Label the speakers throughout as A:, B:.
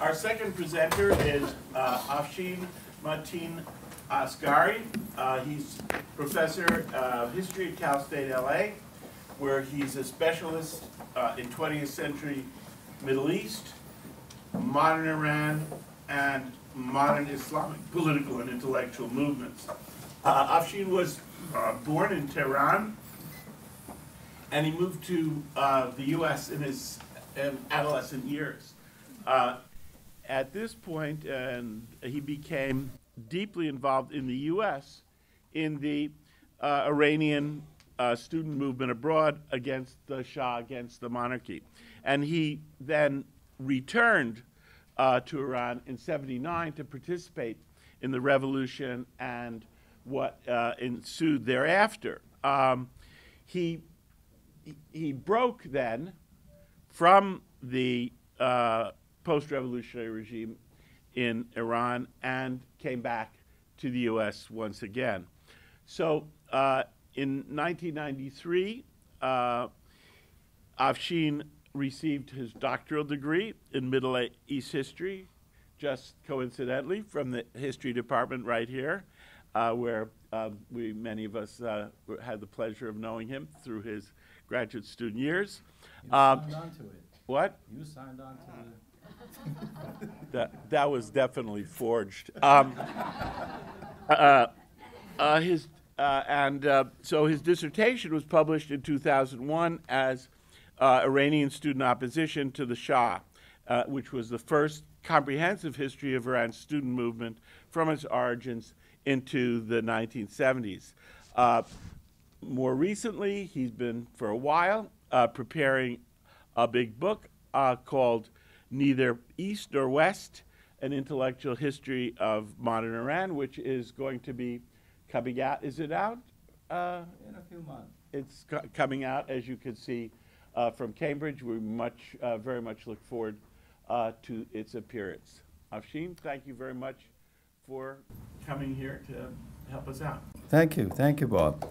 A: Our second presenter is uh, Afshin Mateen Asghari. Uh, he's professor of history at Cal State LA, where he's a specialist uh, in 20th century Middle East, modern Iran, and modern Islamic political and intellectual movements. Uh, Afshin was uh, born in Tehran, and he moved to uh, the U.S. in his um, adolescent years. Uh, at this point, and he became deeply involved in the U.S. in the uh, Iranian uh, student movement abroad against the Shah, against the monarchy. And he then returned uh, to Iran in 79 to participate in the revolution and what uh, ensued thereafter. Um, he, he broke then from the uh, post-revolutionary regime in Iran and came back to the U.S. once again. So uh, in 1993, uh, Afshin received his doctoral degree in Middle East history, just coincidentally from the history department right here, uh, where uh, we many of us uh, had the pleasure of knowing him through his graduate student years.
B: You um, signed on to it.
A: What?
B: You signed on to the
A: that, that was definitely forged. Um, uh, uh, his, uh, and uh, so his dissertation was published in 2001 as uh, Iranian Student Opposition to the Shah, uh, which was the first comprehensive history of Iran's student movement from its origins into the 1970s. more recently, he's been for a while preparing a big book called neither east nor west, an intellectual history of modern Iran, which is going to be coming out. Is it out?
B: Uh, in a few months.
A: It's co coming out, as you can see uh, from Cambridge. We much, uh, very much look forward uh, to its appearance. Afshin, thank you very much for coming here to help us out.
B: Thank you. Thank you, Bob.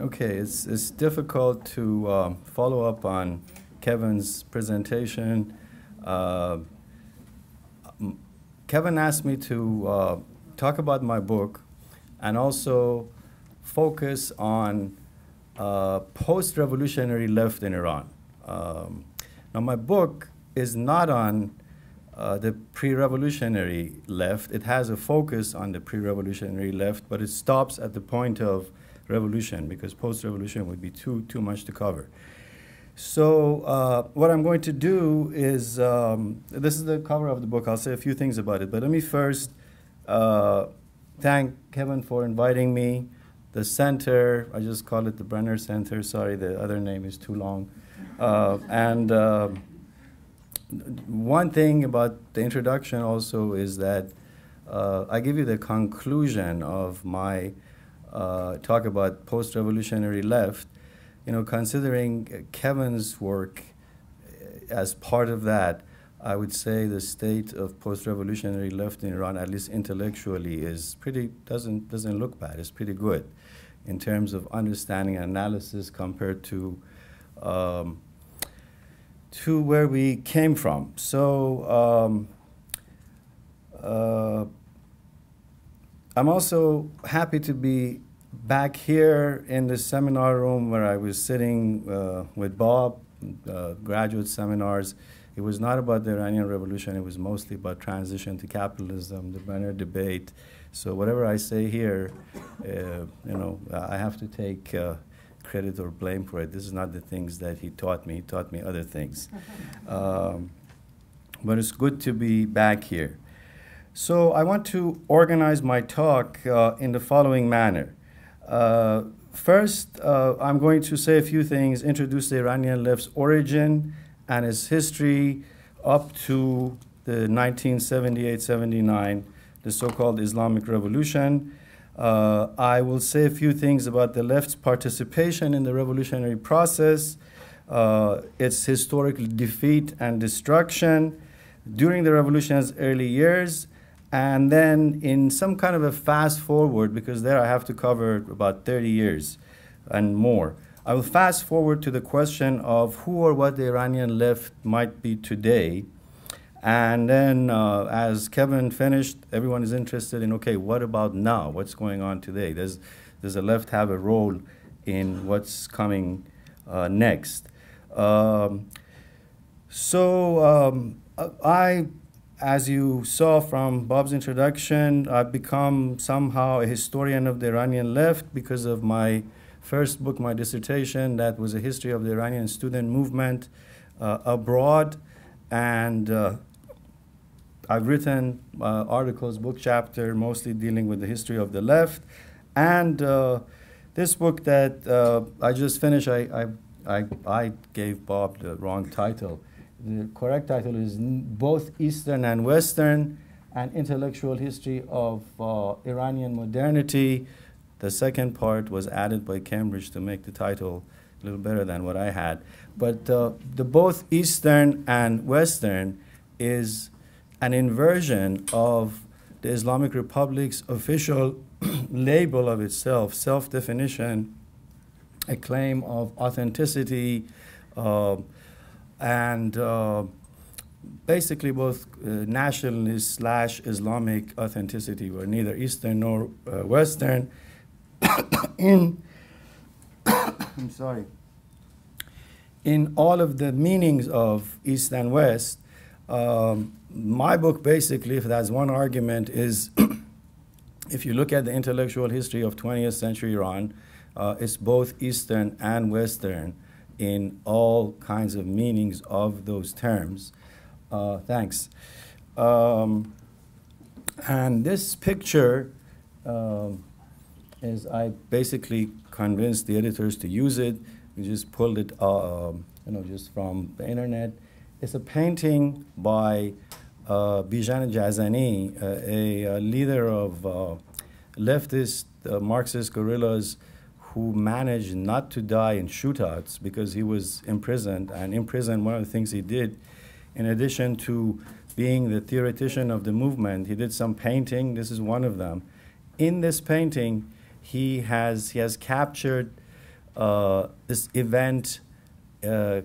B: Okay, it's, it's difficult to um, follow up on Kevan's presentation. Uh, Kevan asked me to uh, talk about my book and also focus on uh, post-revolutionary left in Iran. Um, now, my book is not on uh, the pre-revolutionary left. It has a focus on the pre-revolutionary left, but it stops at the point of revolution because post-revolution would be too too much to cover. So uh, what I'm going to do is um, this is the cover of the book. I'll say a few things about it, but let me first uh, thank Kevan for inviting me. The center, I just call it the Brenner Center. Sorry, the other name is too long. Uh, and uh, one thing about the introduction also is that uh, I give you the conclusion of my uh, talk about post-revolutionary left, you know, considering Kevan's work uh, as part of that, I would say the state of post-revolutionary left in Iran, at least intellectually, is pretty doesn't doesn't look bad. It's pretty good in terms of understanding and analysis compared to um, to where we came from. So. Um, uh, I'm also happy to be back here in the seminar room where I was sitting uh, with Bob, uh, graduate seminars. It was not about the Iranian Revolution, it was mostly about transition to capitalism, the Brenner debate. So whatever I say here, uh, you know, I have to take uh, credit or blame for it. This is not the things that he taught me. He taught me other things. Um, but it's good to be back here. So I want to organize my talk uh, in the following manner. Uh, first, uh, I'm going to say a few things, introduce the Iranian left's origin and its history up to the 1978-79, the so-called Islamic Revolution. Uh, I will say a few things about the left's participation in the revolutionary process, uh, its historical defeat and destruction during the revolution's early years, and then in some kind of a fast forward, because there I have to cover about 30 years and more, I will fast forward to the question of who or what the Iranian left might be today. And then, uh, as Kevan finished, everyone is interested in okay, what about now? What's going on today? Does, does the left have a role in what's coming uh, next? Um, so, um, I, as you saw from Bob's introduction, I've become somehow a historian of the Iranian left because of my first book, my dissertation, that was a history of the Iranian student movement uh, abroad. And uh, I've written uh, articles, book chapter, mostly dealing with the history of the left. And uh, this book that uh, I just finished, I, I, I, I, gave Bob the wrong title. The correct title is Both Eastern and Western, an intellectual history of uh, Iranian modernity the second part was added by Cambridge to make the title a little better than what I had. But uh, the both Eastern and Western is an inversion of the Islamic Republic's official label of itself, self definition, a claim of authenticity, uh, and uh, basically both uh, nationalist slash Islamic authenticity were neither Eastern nor uh, Western. In I'm sorry. In all of the meanings of East and West, um, my book basically, if that's one argument, is if you look at the intellectual history of 20th century Iran, uh, it's both Eastern and Western in all kinds of meanings of those terms. Uh, thanks. Um, and this picture. Um, is I basically convinced the editors to use it. We just pulled it, uh, um, you know, just from the internet. It's a painting by uh, Bijan Jazani, uh, a, a, leader of uh, leftist uh, Marxist guerrillas who managed not to die in shootouts because he was imprisoned. And in prison, one of the things he did, in addition to being the theoretician of the movement, he did some painting. This is one of them. In this painting, he has he has captured uh, this event uh,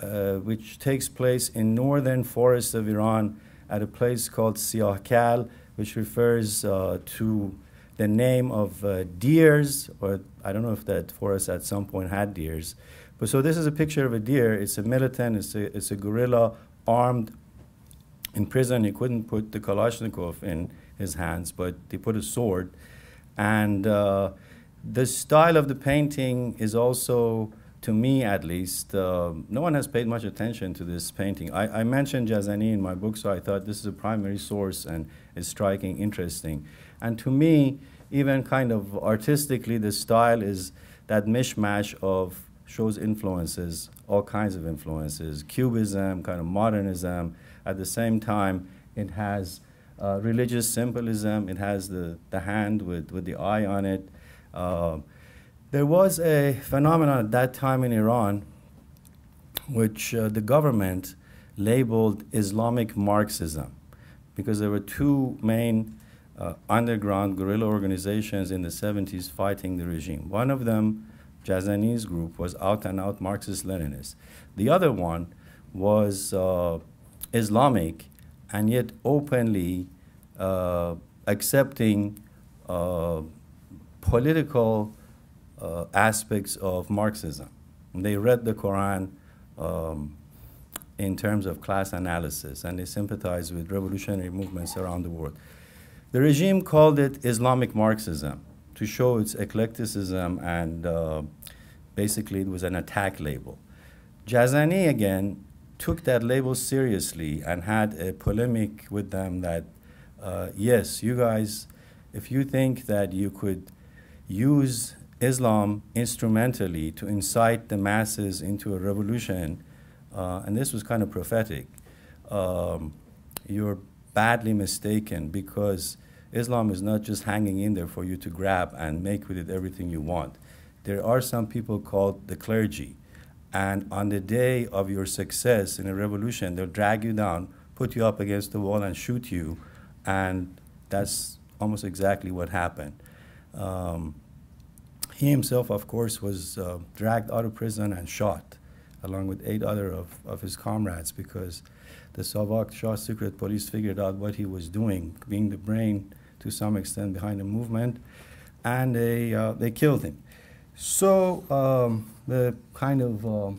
B: uh, which takes place in northern forests of Iran at a place called Siyahkal, which refers uh, to the name of uh, deers, or I don't know if that forest at some point had deers. But so this is a picture of a deer. It's a militant, it's a, it's a guerrilla armed in prison. He couldn't put the Kalashnikov in his hands, but he put a sword and uh, the style of the painting is also, to me at least, uh, no one has paid much attention to this painting. I, I, mentioned Jazani in my book, so I thought this is a primary source and is striking, interesting. And to me, even kind of artistically, the style is that mishmash of shows influences, all kinds of influences, cubism, kind of modernism. At the same time, it has uh, religious symbolism. It has the, the hand with, with the eye on it. Uh, there was a phenomenon at that time in Iran which uh, the government labeled Islamic Marxism because there were two main uh, underground guerrilla organizations in the 70s fighting the regime. One of them, Jazani's group, was out and out Marxist Leninist. The other one was uh, Islamic and yet openly uh, accepting uh, political uh, aspects of Marxism. They read the Quran um, in terms of class analysis and they sympathized with revolutionary movements around the world. The regime called it Islamic Marxism to show its eclecticism and uh, basically it was an attack label. Jazani again took that label seriously and had a polemic with them that, uh, yes, you guys, if you think that you could use Islam instrumentally to incite the masses into a revolution, uh, and this was kind of prophetic, um, you're badly mistaken because Islam is not just hanging in there for you to grab and make with it everything you want. There are some people called the clergy and on the day of your success in a revolution, they'll drag you down, put you up against the wall, and shoot you. And that's almost exactly what happened. Um, he himself, of course, was uh, dragged out of prison and shot, along with eight other of, of his comrades, because the Savak Shah secret police figured out what he was doing, being the brain to some extent behind the movement, and they, uh, they killed him. So um, the kind of uh, uh,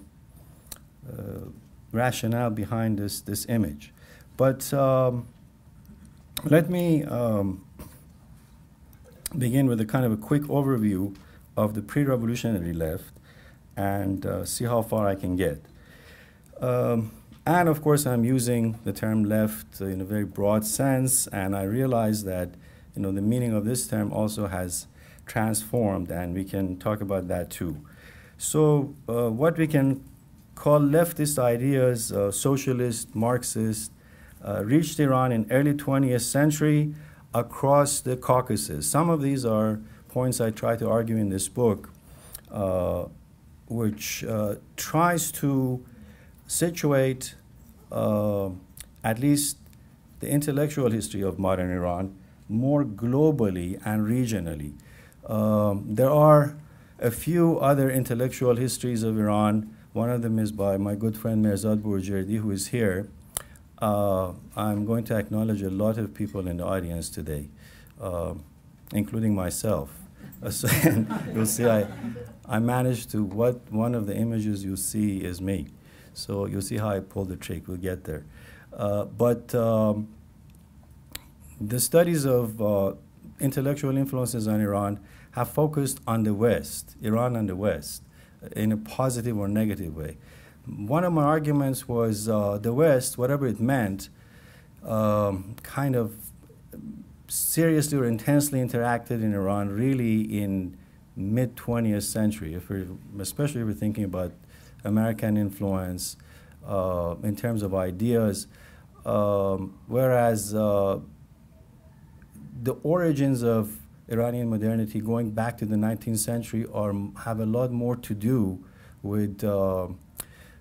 B: rationale behind this, this image. But um, let me um, begin with a kind of a quick overview of the pre-revolutionary left and uh, see how far I can get. Um, and of course, I'm using the term left in a very broad sense, and I realize that you know the meaning of this term also has transformed, and we can talk about that too. So, uh, what we can call leftist ideas, uh, socialist, Marxist, uh, reached Iran in early 20th century across the Caucasus. Some of these are points I try to argue in this book, uh, which uh, tries to situate uh, at least the intellectual history of modern Iran more globally and regionally. Um, there are a few other intellectual histories of Iran. One of them is by my good friend Mehrzad Boroujerdi, who is here. Uh, I'm going to acknowledge a lot of people in the audience today, uh, including myself. You'll see I, I managed to, what one of the images you see is me. So you'll see how I pulled the trick. We'll get there. Uh, but um, the studies of uh, intellectual influences on Iran have focused on the West, Iran and the West, in a positive or negative way. One of my arguments was uh, the West, whatever it meant, um, kind of seriously or intensely interacted in Iran really in mid 20th century, if we're, especially if we're thinking about American influence uh, in terms of ideas. Um, whereas uh, the origins of Iranian modernity going back to the 19th century are, have a lot more to do with uh,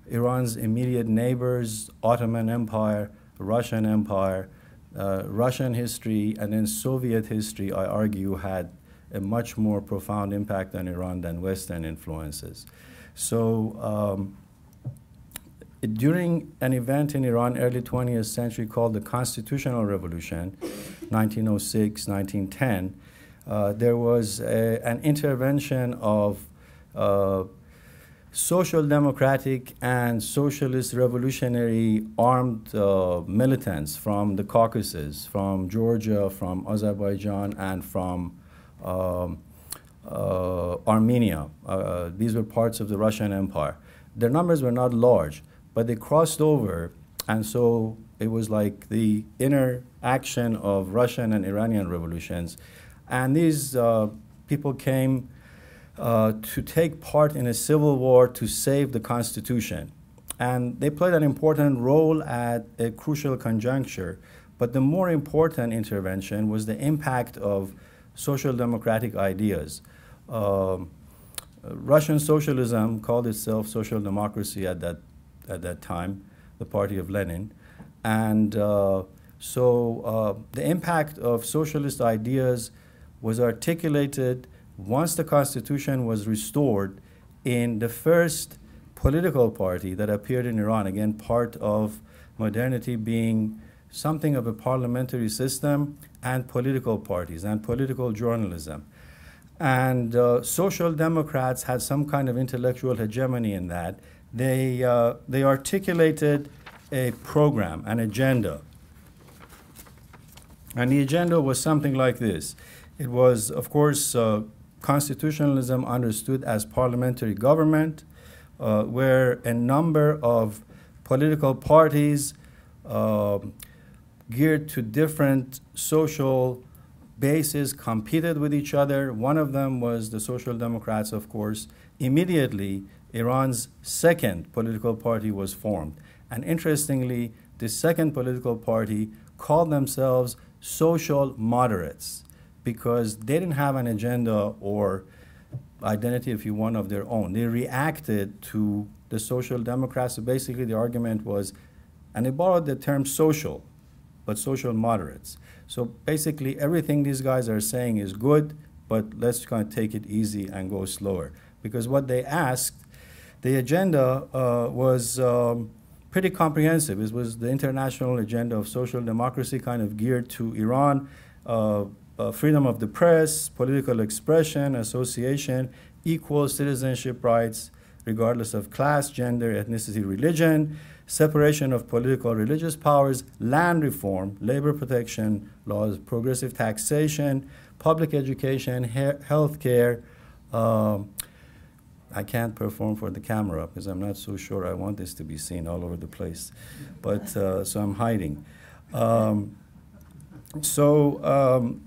B: Iran's immediate neighbors, Ottoman Empire, Russian Empire, uh, Russian history, and then Soviet history, I argue, had a much more profound impact on Iran than Western influences. So um, during an event in Iran early 20th century called the Constitutional Revolution, 1906, 1910, uh, there was a, an intervention of uh, social democratic and socialist revolutionary armed uh, militants from the Caucasus, from Georgia, from Azerbaijan, and from um, uh, Armenia. Uh, these were parts of the Russian Empire. Their numbers were not large, but they crossed over, and so it was like the inner action of Russian and Iranian revolutions. And these uh, people came uh, to take part in a civil war to save the Constitution. And they played an important role at a crucial conjuncture. But the more important intervention was the impact of social democratic ideas. Um, Russian socialism called itself social democracy at that, at that time, the party of Lenin. And uh, so uh, the impact of socialist ideas was articulated once the Constitution was restored in the first political party that appeared in Iran, again, part of modernity being something of a parliamentary system and political parties and political journalism. And uh, social democrats had some kind of intellectual hegemony in that. They, uh, they articulated a program, an agenda. And the agenda was something like this it was, of course, uh, constitutionalism understood as parliamentary government, uh, where a number of political parties uh, geared to different social bases competed with each other. One of them was the Social Democrats, of course. Immediately, Iran's second political party was formed. And interestingly, the second political party called themselves social moderates because they didn't have an agenda or identity, if you want, of their own. They reacted to the social democrats. So basically, the argument was, and they borrowed the term social, but social moderates. So basically, everything these guys are saying is good but let's kind of take it easy and go slower. Because what they asked, the agenda uh, was um, pretty comprehensive. It was the international agenda of social democracy, kind of geared to Iran, uh, uh, freedom of the press, political expression, association, equal citizenship rights, regardless of class, gender, ethnicity, religion, separation of political religious powers, land reform, labor protection laws, progressive taxation, public education, he- health care. Um, I can't perform for the camera because I'm not so sure I want this to be seen all over the place. But uh, so I'm hiding. Um, so um,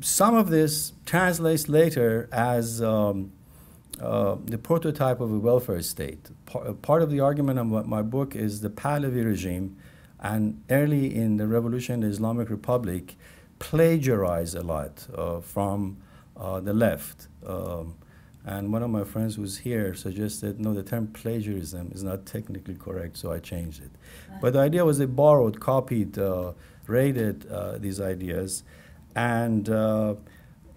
B: some of this translates later as um, uh, the prototype of a welfare state. Pa- part of the argument of my book is the Pahlavi regime, and early in the revolution, the Islamic Republic plagiarized a lot uh, from uh, the left. Um, and one of my friends who's here suggested, no, the term plagiarism is not technically correct, so I changed it. But the idea was they borrowed, copied, uh, raided uh, these ideas. And uh,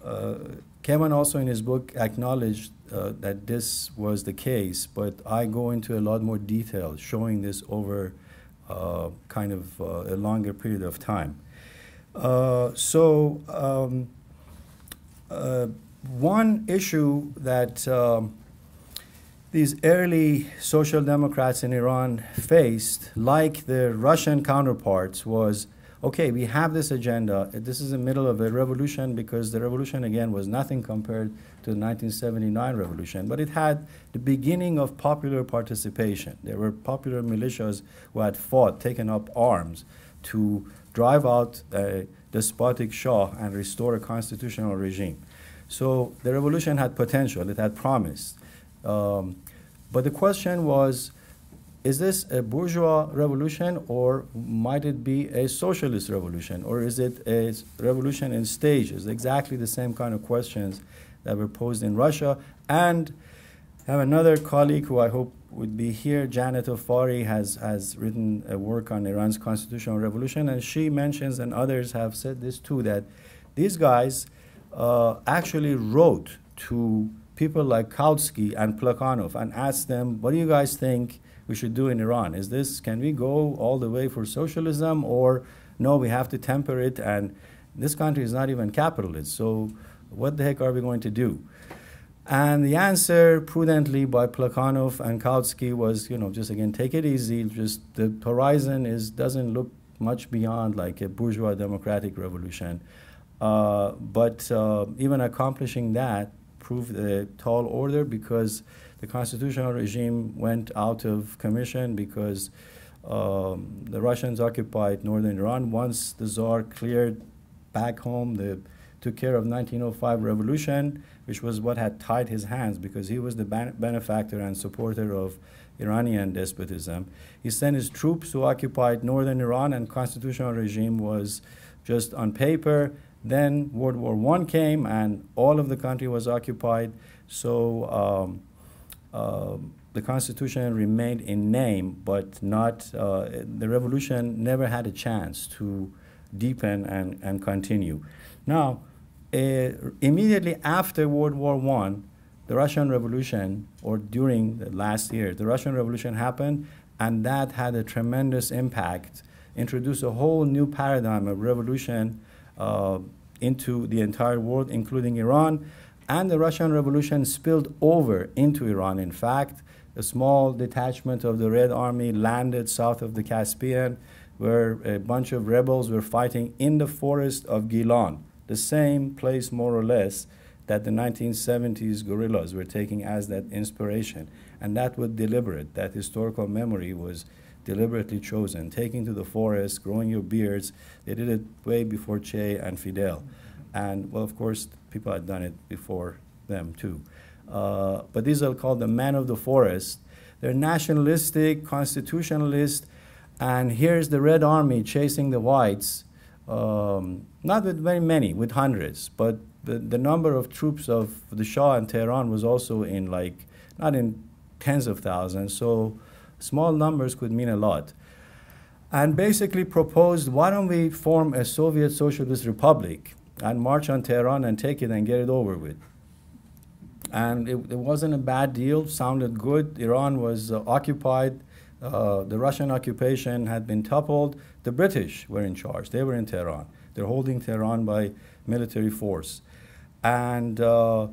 B: uh, Kevan also in his book acknowledged uh, that this was the case, but I go into a lot more detail showing this over uh, kind of uh, a longer period of time. Uh, so, um, uh, one issue that um, these early social democrats in Iran faced, like their Russian counterparts, was okay, we have this agenda. This is the middle of a revolution because the revolution, again, was nothing compared to the 1979 revolution, but it had the beginning of popular participation. There were popular militias who had fought, taken up arms to drive out a despotic Shah and restore a constitutional regime. So the revolution had potential, it had promise. Um, but the question was, is this a bourgeois revolution or might it be a socialist revolution or is it a revolution in stages exactly the same kind of questions that were posed in russia. And I have another colleague who i hope would be here. Janet Afary has, has written a work on iran's constitutional revolution. And she mentions and others have said this too that these guys uh, actually wrote to people like kautsky and plekhanov and asked them what do you guys think we should do in Iran? Is this, can we go all the way for socialism or no, we have to temper it and this country is not even capitalist, so what the heck are we going to do? And the answer, prudently by Plekhanov and Kautsky, was, you know, just again, take it easy. Just the horizon is doesn't look much beyond like a bourgeois democratic revolution. Uh, but uh, even accomplishing that proved a tall order because the constitutional regime went out of commission because um, the Russians occupied northern Iran. Once the Tsar cleared back home, the took care of 1905 revolution, which was what had tied his hands because he was the benefactor and supporter of Iranian despotism. He sent his troops who occupied northern Iran, and constitutional regime was just on paper. Then World War I came, and all of the country was occupied. So um, um, the Constitution remained in name, but not uh, the revolution never had a chance to deepen and, and continue. Now, uh, immediately after World War I, the Russian Revolution, or during the last year, the Russian Revolution happened, and that had a tremendous impact, introduced a whole new paradigm of revolution uh, into the entire world, including Iran and the Russian Revolution spilled over into Iran. In fact, a small detachment of the Red Army landed south of the Caspian, where a bunch of rebels were fighting in the forest of Gilan, the same place more or less that the 1970s guerrillas were taking as that inspiration. And that was deliberate, that historical memory was deliberately chosen. Taking to the forest, growing your beards, they did it way before Che and Fidel. And well, of course, people had done it before them too. Uh, but these are called the men of the forest. They're nationalistic, constitutionalist, and here's the Red Army chasing the whites, um, not with very many, with hundreds, but the, the number of troops of the Shah in Tehran was also in like, not in tens of thousands, so small numbers could mean a lot. And basically proposed, why don't we form a Soviet Socialist Republic? and march on Tehran and take it and get it over with. And it, it wasn't a bad deal, sounded good. Iran was uh, occupied, uh, the Russian occupation had been toppled. The British were in charge, they were in Tehran. They're holding Tehran by military force. And uh,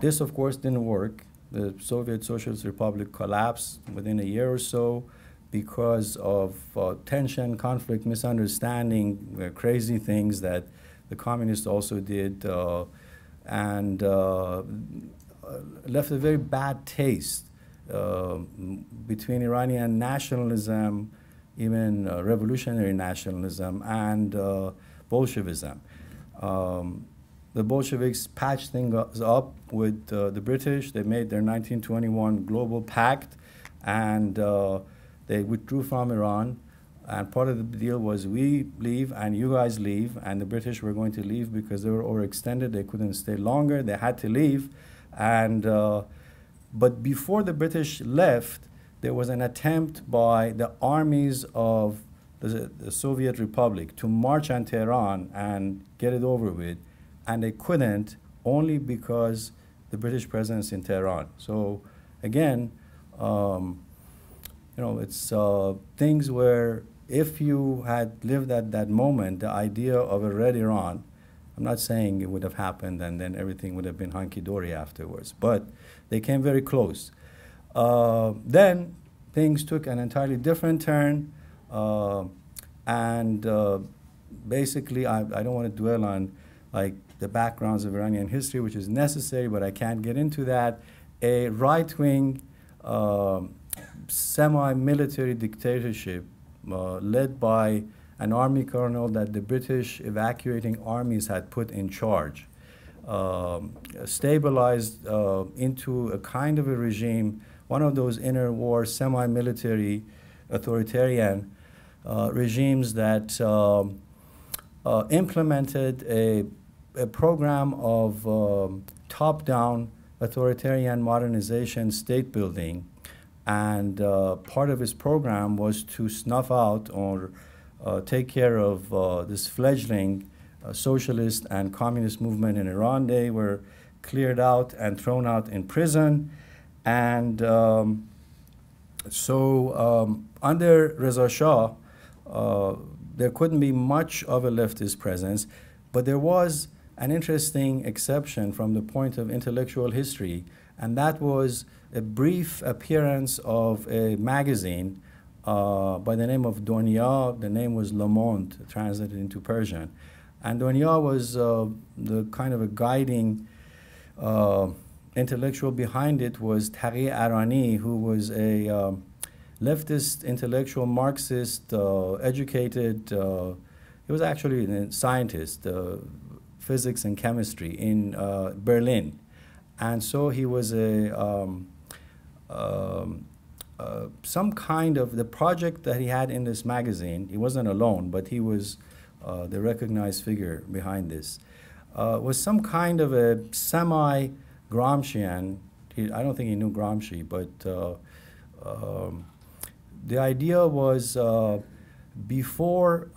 B: this, of course, didn't work. The Soviet Socialist Republic collapsed within a year or so because of uh, tension, conflict, misunderstanding, uh, crazy things that the communists also did, uh, and left a very bad taste between Iranian nationalism, even uh, revolutionary nationalism, and Bolshevism. Um, the Bolsheviks patched things up with uh, the British. They made their 1921 global pact, and uh, they withdrew from Iran. And part of the deal was we leave and you guys leave, and the British were going to leave because they were overextended. They couldn't stay longer. They had to leave, and uh, but before the British left, there was an attempt by the armies of the, the Soviet Republic to march on Tehran and get it over with and they couldn't only because the British presence in Tehran. So again, um, you know, it's uh, things where if you had lived at that moment, the idea of a red Iran, I'm not saying it would have happened and then everything would have been hunky dory afterwards, but they came very close. Uh, then things took an entirely different turn, uh, and uh, basically, I, I don't want to dwell on like the backgrounds of Iranian history, which is necessary, but I can't get into that. A right wing uh, semi military dictatorship uh, led by an army colonel that the British evacuating armies had put in charge, um, stabilized uh, into a kind of a regime, one of those inner war semi military authoritarian uh, regimes that um, uh, implemented a a program of um, top down authoritarian modernization, state building. And uh, part of his program was to snuff out or uh, take care of uh, this fledgling socialist and communist movement in Iran. They were cleared out and thrown out in prison. And um, so, um, under Reza Shah, uh, there couldn't be much of a leftist presence, but there was an interesting exception from the point of intellectual history, and that was a brief appearance of a magazine uh, by the name of Dunya. The name was Le Monde, translated into Persian. And Dunya was uh, the kind of a guiding uh, intellectual behind it was Taghi Arani, who was a um, leftist intellectual Marxist, uh, educated. Uh, he was actually a scientist, uh, physics and chemistry in uh, Berlin. And so he was a, um, um, uh, some kind of the project that he had in this magazine. He wasn't alone, but he was uh, the recognized figure behind this. Uh, was some kind of a semi Gramscian. He, I don't think he knew Gramsci, but uh, um, the idea was uh, before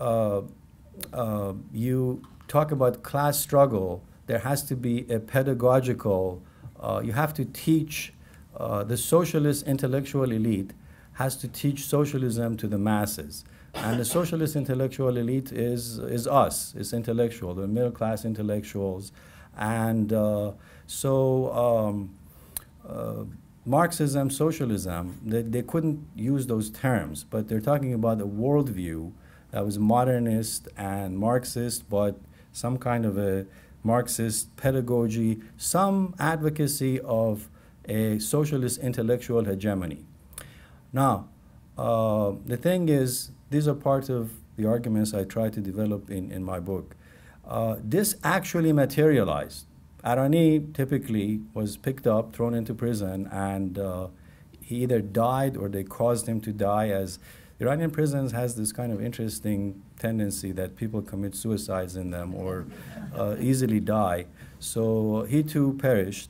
B: you talk about class struggle, there has to be a pedagogical, uh, you have to teach uh, the socialist intellectual elite has to teach socialism to the masses. And the socialist intellectual elite is, is us, it's intellectual, the middle class intellectuals. And uh, so um, uh, Marxism, socialism, they, they couldn't use those terms, but they're talking about a worldview that was modernist and Marxist, but some kind of a Marxist pedagogy, some advocacy of a socialist intellectual hegemony. Now, uh, the thing is, these are part of the arguments I try to develop in, in my book. Uh, this actually materialized. Arani typically was picked up, thrown into prison, and uh, he either died or they caused him to die as Iranian prisons has this kind of interesting tendency that people commit suicides in them or uh, easily die. So he too perished.